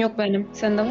yok benim. Sende var mı?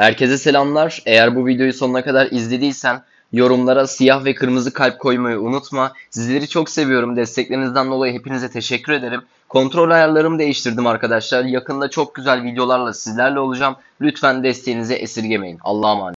Herkese selamlar. Eğer bu videoyu sonuna kadar izlediysen yorumlara siyah ve kırmızı kalp koymayı unutma. Sizleri çok seviyorum. Desteklerinizden dolayı hepinize teşekkür ederim. Kontrol ayarlarımı değiştirdim arkadaşlar. Yakında çok güzel videolarla sizlerle olacağım. Lütfen desteğinizi esirgemeyin. Allah'a emanet.